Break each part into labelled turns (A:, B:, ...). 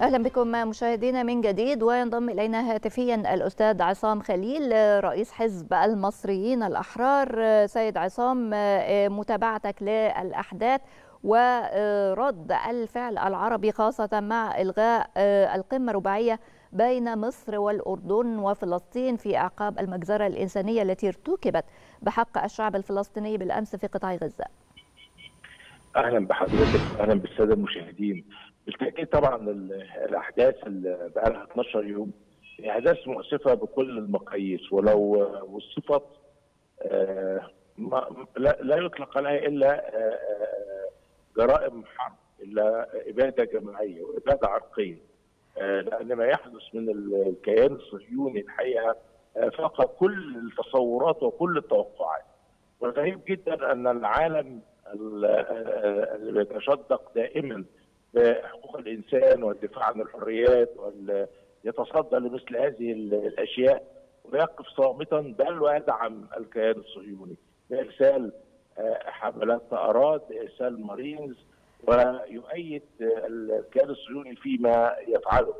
A: أهلا بكم مشاهدينا من جديد وينضم إلينا هاتفيا الأستاذ عصام خليل رئيس حزب المصريين الأحرار سيد عصام متابعتك للأحداث ورد الفعل العربي خاصة مع إلغاء القمة الرباعيه بين مصر والأردن وفلسطين في أعقاب المجزرة الإنسانية التي ارتكبت بحق الشعب الفلسطيني بالأمس في قطاع غزة.
B: أهلا بحضرتك أهلا بالسادة المشاهدين. بالتأكيد طبعا الأحداث اللي بقى لها 12 يوم أحداث مؤسفة بكل المقاييس ولو وصفت لا يطلق عليها إلا جرائم حرب إلا إبادة جماعية وإبادة عرقية لأن ما يحدث من الكيان الصهيوني الحقيقة فاق كل التصورات وكل التوقعات. والغريب جدا أن العالم اللي بيتشدق دائما بحقوق الإنسان والدفاع عن الحريات يتصدى لمثل هذه الأشياء ويقف صامتا بل ويدعم الكيان الصهيوني. بإرسال حملات طائرات بارسال مارينز ويؤيد الكيان الصهيوني فيما يفعله.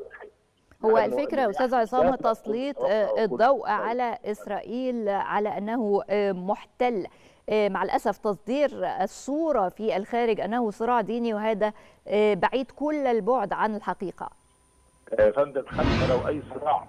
A: هو الفكرة أستاذ عصام تسليط الضوء على إسرائيل على أنه محتل. مع الأسف تصدير الصورة في الخارج أنه صراع ديني وهذا بعيد كل البعد عن الحقيقة.
B: فندم حتى لو أي صراع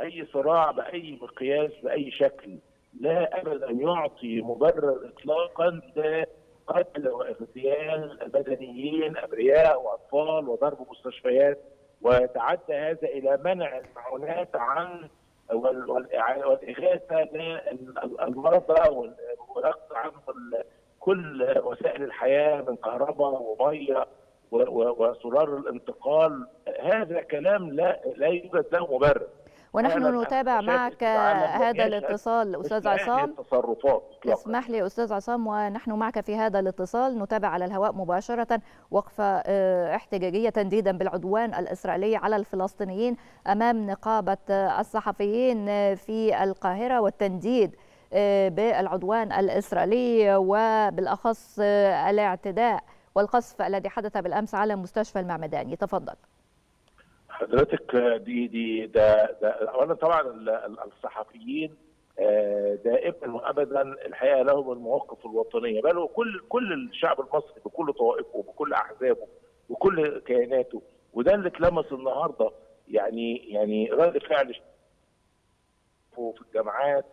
B: أي صراع بأي مقياس بأي شكل لا ابدا يعطي مبرر اطلاقا لقتل وإغتيال مدنيين أبرياء وأطفال وضرب مستشفيات ويتعدى هذا إلى منع المعونات عن والإغاثة للمرضى والاخذ عنهم كل وسائل الحياة من كهرباء ومية وسرار الانتقال. هذا كلام لا لا يوجد له مبرر.
A: ونحن نتابع معك هذا الاتصال أستاذ عصام. اسمح لي أستاذ عصام ونحن معك في هذا الاتصال. نتابع على الهواء مباشرة وقفة احتجاجية تنديدا بالعدوان الإسرائيلي على الفلسطينيين أمام نقابة الصحفيين في القاهرة والتنديد بالعدوان الإسرائيلي وبالأخص الاعتداء والقصف الذي حدث بالأمس على مستشفى المعمداني. تفضل.
B: حضرتك دي دي ده, ده اولا طبعا الصحفيين دائما وابدا الحقيقة لهم المواقف الوطنية بل وكل كل الشعب المصري بكل طوائفه وبكل أحزابه وكل كياناته وده اللي اتلمس النهارده. يعني يعني رد فعل في الجامعات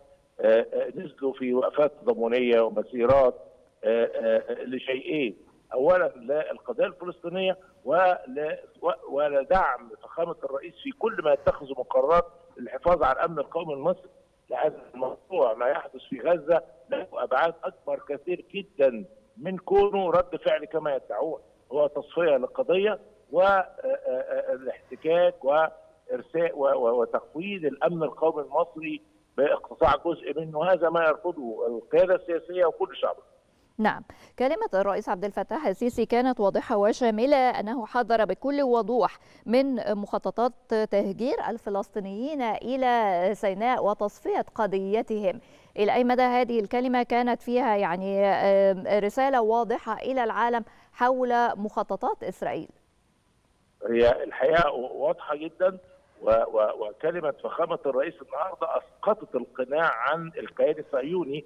B: نزلوا في وقفات تضامنيه ومسيرات لشيئين. أولا للقضيه الفلسطينية ولدعم فخامة الرئيس في كل ما يتخذه من قرارات للحفاظ على الأمن القومي المصري لأن الموضوع ما يحدث في غزة له أبعاد أكبر كثير جدا من كونه رد فعل كما يدعون. هو تصفية للقضية والاحتكاك وإرساء وتقويض الأمن القومي المصري باقتطاع جزء منه. هذا ما يرفضه القيادة السياسية وكل شعب.
A: نعم. كلمة الرئيس عبد الفتاح السيسي كانت واضحة وشاملة أنه حذر بكل وضوح من مخططات تهجير الفلسطينيين إلى سيناء وتصفية قضيتهم. إلى أي مدى هذه الكلمة؟ كانت فيها يعني رسالة واضحة إلى العالم حول مخططات إسرائيل.
B: هي الحقيقة واضحة جدا وكلمة فخامة الرئيس النهاردة أسقطت القناع عن الكيان الصهيوني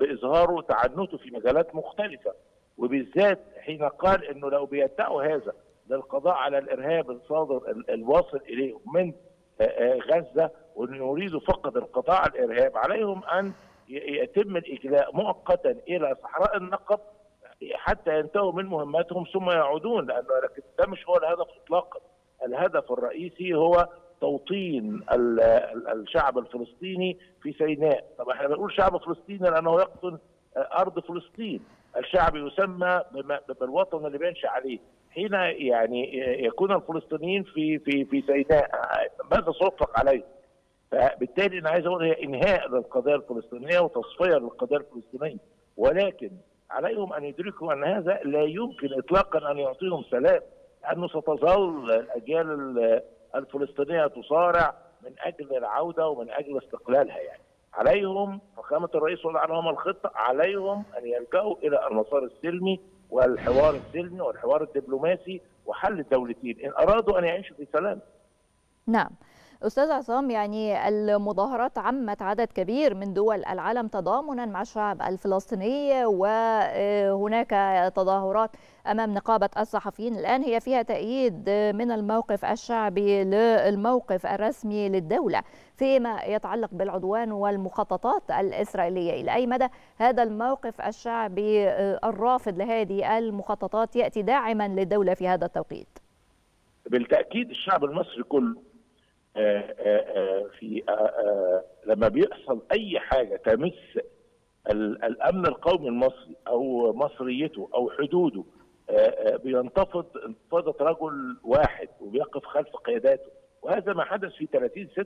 B: بإظهاره تعنته في مجالات مختلفة. وبالذات حين قال إنه لو بيدعوا هذا للقضاء على الإرهاب الصادر الواصل اليهم من غزة وان يريدوا فقط القضاء على الإرهاب عليهم أن يتم الإجلاء مؤقتا إلى صحراء النقب حتى ينتهوا من مهماتهم ثم يعودون لأنه ده مش هو الهدف اطلاقا. الهدف الرئيسي هو توطين الشعب الفلسطيني في سيناء. طب إحنا بنقول شعب فلسطيني لأنه يقطن أرض فلسطين. الشعب يسمى بالوطن اللي بينشأ عليه. حين يعني يكون الفلسطينيين في في في سيناء ماذا سيطلق عليه؟ فبالتالي أنا عايز أقول هي إنهاء للقضية الفلسطينية وتصفية للقضية الفلسطينية. ولكن عليهم أن يدركوا أن هذا لا يمكن اطلاقا أن يعطيهم سلام لأنه ستظل الاجيال الفلسطينية تصارع من أجل العودة ومن أجل استقلالها يعني عليهم فخامة الرئيس وضع لهم الخطة عليهم أن يلجأوا إلى المسار السلمي والحوار السلمي والحوار الدبلوماسي وحل الدولتين إن أرادوا أن يعيشوا في سلام.
A: نعم. أستاذ عصام يعني المظاهرات عمت عدد كبير من دول العالم تضامنا مع الشعب الفلسطيني وهناك تظاهرات أمام نقابة الصحفيين. الآن هي فيها تأييد من الموقف الشعبي للموقف الرسمي للدولة فيما يتعلق بالعدوان والمخططات الإسرائيلية. إلى أي مدى هذا الموقف الشعبي الرافض لهذه المخططات يأتي داعما للدولة في هذا التوقيت؟
B: بالتأكيد الشعب المصري كله في لما بيحصل أي حاجة تمس الأمن القومي المصري أو مصريته أو حدوده بينتفض انتفاضه رجل واحد وبيقف خلف قياداته وهذا ما حدث في 30 6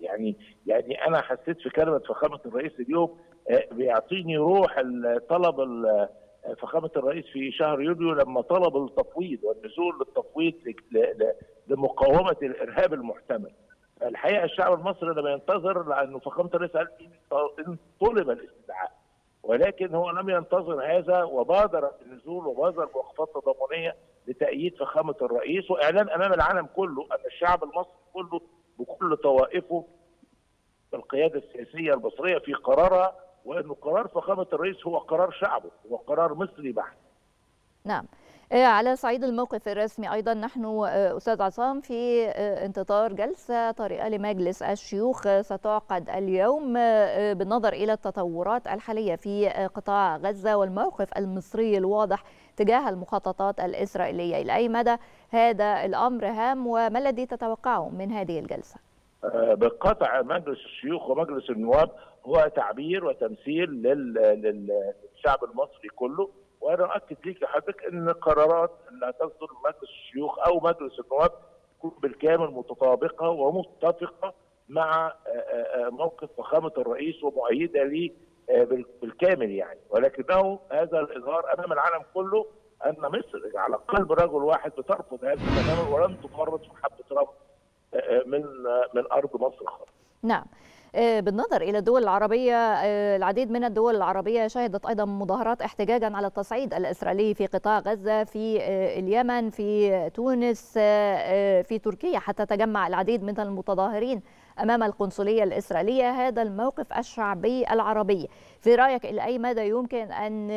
B: يعني يعني أنا حسيت في كلمة فخامة الرئيس اليوم بيعطيني روح طلب فخامة الرئيس في شهر يوليو لما طلب التفويض والنزول للتفويض لمقاومة الإرهاب المحتمل. الحقيقة الشعب المصري لما ينتظر لأنه فخامة الرئيس قال إن طلب الاستدعاء ولكن هو لم ينتظر هذا وبادر بالنزول وبادر بوقفات تضامنية لتأييد فخامة الرئيس وإعلان أمام العالم كله أن الشعب المصري كله بكل طوائفه القيادة السياسية المصريه في قرارها وانه قرار فخامة الرئيس هو قرار شعبه هو قرار مصري بحت.
A: نعم. على صعيد الموقف الرسمي أيضا نحن أستاذ عصام في انتظار جلسة طارئة لمجلس الشيوخ ستعقد اليوم بالنظر إلى التطورات الحالية في قطاع غزة والموقف المصري الواضح تجاه المخططات الإسرائيلية إلى أي مدى هذا الأمر هام وما الذي تتوقعه من هذه الجلسة؟
B: بالقطع مجلس الشيوخ ومجلس النواب هو تعبير وتمثيل للشعب المصري كله وأنا أؤكد ليك حضرتك إن القرارات اللي هتصدر مجلس الشيوخ أو مجلس النواب تكون بالكامل متطابقة ومتفقة مع موقف فخامة الرئيس ومؤيدة ليه بالكامل يعني ولكنه هذا الإظهار أمام العالم كله أن مصر على قلب رجل واحد بترفض هذا تماما ولن تفرط في حبة رفض من من أرض مصر خالص.
A: نعم. بالنظر إلى الدول العربية العديد من الدول العربية شهدت أيضا مظاهرات احتجاجا على التصعيد الإسرائيلي في قطاع غزة في اليمن في تونس في تركيا حتى تجمع العديد من المتظاهرين أمام القنصلية الإسرائيلية. هذا الموقف الشعبي العربي. في رأيك إلى أي مدى يمكن أن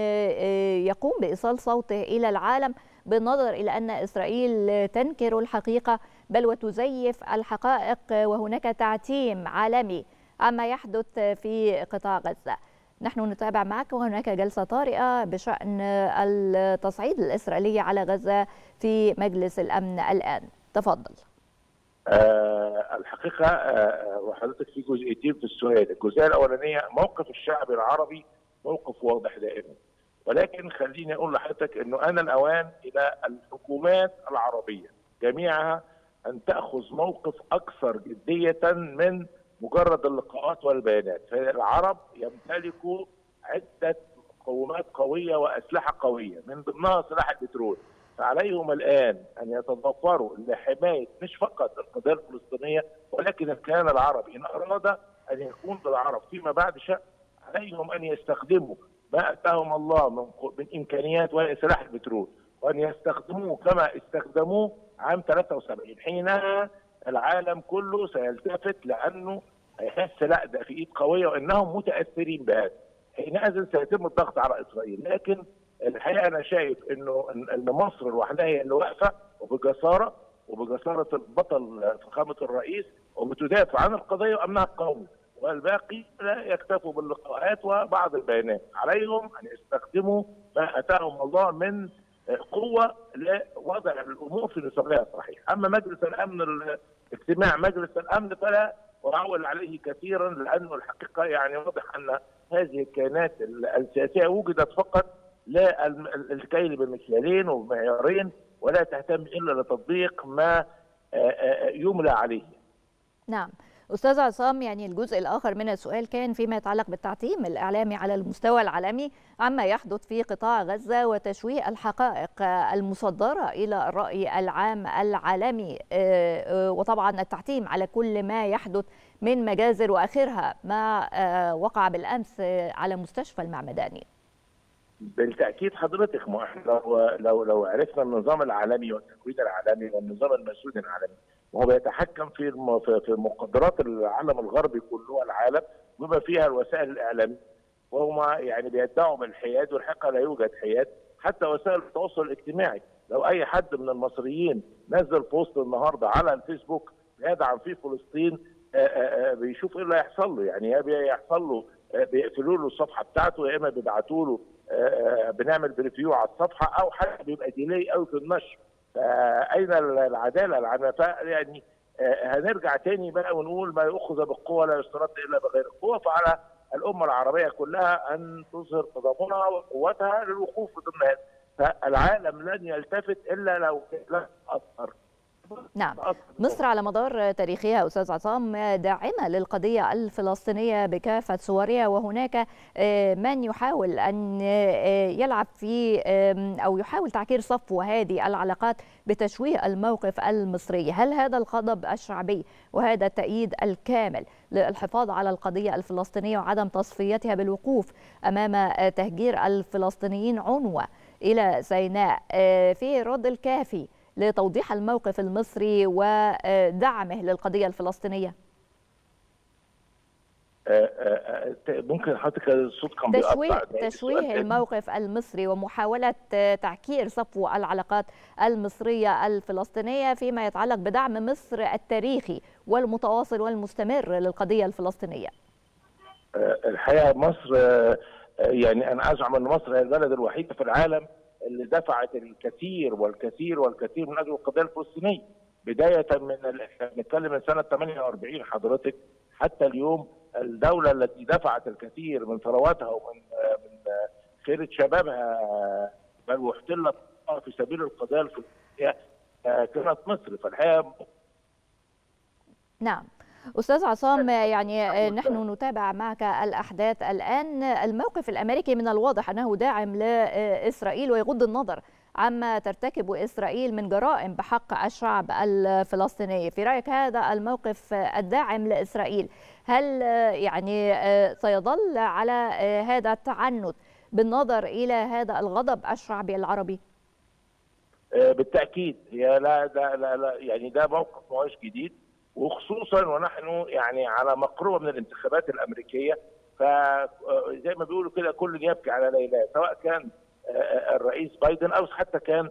A: يقوم بإيصال صوته إلى العالم بالنظر إلى أن إسرائيل تنكر الحقيقة بل وتزيف الحقائق؟ وهناك تعتيم عالمي عما يحدث في قطاع غزة. نحن نتابع معك وهناك جلسة طارئة بشأن التصعيد الإسرائيلي على غزة في مجلس الأمن الآن. تفضل.
B: أه الحقيقة أه وحضرتك في جزئيتين في السؤال. الجزئية الأولانية موقف الشعب العربي موقف واضح دائما. ولكن خليني أقول لحضرتك أنه أنا الأوان إلى الحكومات العربية جميعها أن تأخذ موقف أكثر جدية من مجرد اللقاءات والبيانات فالعرب يمتلكوا عدة مقومات قوية وأسلحة قوية من ضمنها سلاح البترول. فعليهم الآن أن يتضافروا لحماية مش فقط القضية الفلسطينية ولكن الكيان العربي. إن أراد أن يكون للعرب فيما بعد شأن عليهم أن يستخدموا ما أتاهم الله من, من إمكانيات وهي سلاح البترول وأن يستخدموه كما استخدموه عام 73 حينها العالم كله سيلتفت لأنه هيحس لا ده في إيد قوية وإنهم متأثرين بهذا. حينئذ سيتم الضغط على إسرائيل، لكن الحقيقة أنا شايف إنه ان مصر لوحدها هي اللي واقفة وبجسارة وبجسارة البطل فخامة الرئيس وبتدافع عن القضية وأمنها القومي. والباقي لا يكتفوا باللقاءات وبعض البيانات، عليهم أن يستخدموا ما أتاهم الله من قوة لوضع الأمور في نصابها الصحيح، أما مجلس الأمن اجتماع مجلس الأمن فلا اعول عليه كثيرا لأنه الحقيقة يعني واضح أن هذه الكيانات السياسيه وجدت فقط للكيل بمكيالين وبمعيارين ولا تهتم إلا لتطبيق ما يملى عليه.
A: نعم. أستاذ عصام يعني الجزء الآخر من السؤال كان فيما يتعلق بالتعتيم الإعلامي على المستوى العالمي عما يحدث في قطاع غزة وتشويه الحقائق المصدرة إلى الرأي العام العالمي وطبعا التعتيم على كل ما يحدث من مجازر وأخرها ما وقع بالأمس على مستشفى المعمداني.
B: بالتأكيد حضرتك ما إحنا لو لو لو عرفنا النظام العالمي والتكوين العالمي والنظام المسؤول العالمي وهو بيتحكم في في مقدرات العالم الغربي كله والعالم بما فيها الوسائل الإعلامية. وهم يعني بيدعوا بالحياد والحقيقة لا يوجد حياد حتى وسائل التواصل الاجتماعي. لو أي حد من المصريين نزل بوست النهارده على الفيسبوك بيدعم فيه فلسطين بيشوف إيه اللي هيحصل له. يعني يا بيحصل له بيقفلوا له الصفحة بتاعته يا إما بيبعتوا له بنعمل بريفيو على الصفحة أو حتى بيبقى ديلي قوي في النشر. فأين العدالة؟ العامه يعني هنرجع تاني بقى ونقول ما يؤخذ بالقوة لا يسترد إلا بغير القوه فعلى الأمة العربية كلها أن تظهر تضامنها وقوتها للوقوف ضمن هذا فالعالم لن يلتفت إلا لو لن أثر.
A: نعم. مصر على مدار تاريخها أستاذ عصام داعمة للقضية الفلسطينية بكافة صورها وهناك من يحاول أن يلعب في أو يحاول تعكير صفو هذه العلاقات بتشويه الموقف المصري. هل هذا الغضب الشعبي وهذا التأييد الكامل للحفاظ على القضية الفلسطينية وعدم تصفيتها بالوقوف أمام تهجير الفلسطينيين عنوة إلى سيناء في رد الكافي لتوضيح الموقف المصري ودعمه للقضية الفلسطينية.
B: ممكن حضرتك الصوت كان
A: تشويه تشويه الموقف المصري ومحاولة تعكير صفو العلاقات المصرية الفلسطينية فيما يتعلق بدعم مصر التاريخي والمتواصل والمستمر للقضية الفلسطينية.
B: الحقيقة مصر يعني أنا أزعم أن مصر هي البلد الوحيدة في العالم اللي دفعت الكثير والكثير والكثير من أجل القضية الفلسطينية. بداية من إحنا بنتكلم من سنة 48 حضرتك. حتى اليوم الدولة التي دفعت الكثير من ثرواتها ومن من خيرة شبابها بل واحتلت في سبيل القضية الفلسطينية كانت مصر. فالحقيقة
A: نعم. أستاذ عصام يعني نحن نتابع معك الأحداث الآن. الموقف الأمريكي من الواضح أنه داعم لإسرائيل ويغض النظر عما ترتكبه إسرائيل من جرائم بحق الشعب الفلسطيني. في رأيك هذا الموقف الداعم لإسرائيل هل يعني سيظل على هذا التعنت بالنظر إلى هذا الغضب الشعبي العربي؟
B: بالتأكيد. هي لا لا لا, لا يعني ده موقف ماهوش جديد. وخصوصا ونحن يعني على مقربه من الانتخابات الأمريكية فزي ما بيقولوا كده كل يبكي على ليلى سواء كان الرئيس بايدن أو حتى كان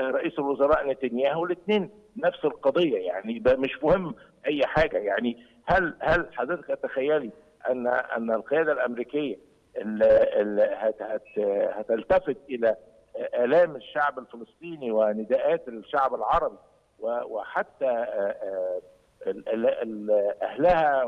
B: رئيس الوزراء نتنياهو الاثنين نفس القضية يعني ده مش مهم أي حاجة يعني. هل هل حضرتك تتخيلي أن أن القيادة الأمريكية هتلتفت إلى آلام الشعب الفلسطيني ونداءات الشعب العربي وحتى أهلها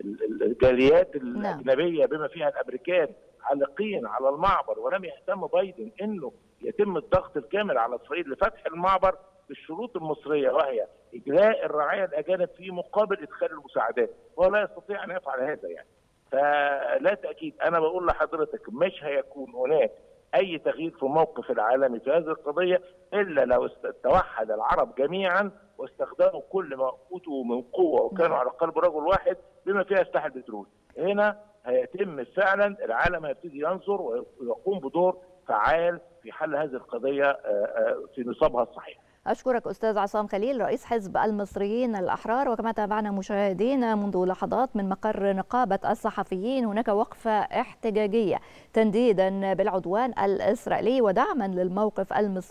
B: والجاليات الأجنبية بما فيها الأمريكان عالقين على المعبر ولم يهتم بايدن إنه يتم الضغط الكامل على اسرائيل لفتح المعبر بالشروط المصرية وهي إجلاء الرعاية الأجانب في مقابل إدخال المساعدات وهو لا يستطيع أن يفعل هذا يعني. فلا تأكيد أنا بقول لحضرتك مش هيكون هناك أي تغيير في الموقف العالمي في هذه القضية إلا لو توحد العرب جميعا واستخدموا كل ما أوتوا من قوة وكانوا على قلب رجل واحد بما فيها سلاح البترول. هنا هيتم فعلا العالم هيبتدي ينظر ويقوم بدور فعال في حل هذه القضية في نصابها الصحيح.
A: أشكرك أستاذ عصام خليل رئيس حزب المصريين الأحرار وكما تابعنا مشاهدينا منذ لحظات من مقر نقابة الصحفيين هناك وقفة احتجاجية تنديدا بالعدوان الإسرائيلي ودعما للموقف المصري.